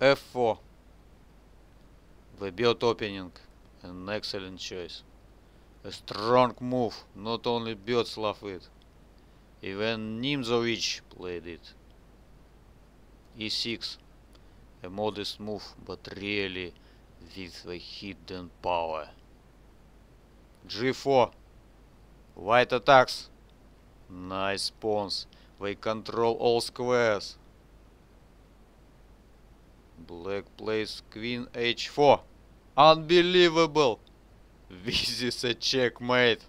f4. The bird opening. An excellent choice. A strong move. Not only birds love it. Even Nimzovich played it. e6. A modest move, but really with a hidden power. g4. White attacks. Nice pawns. They control all squares. Black plays queen h4. Unbelievable! This is a checkmate.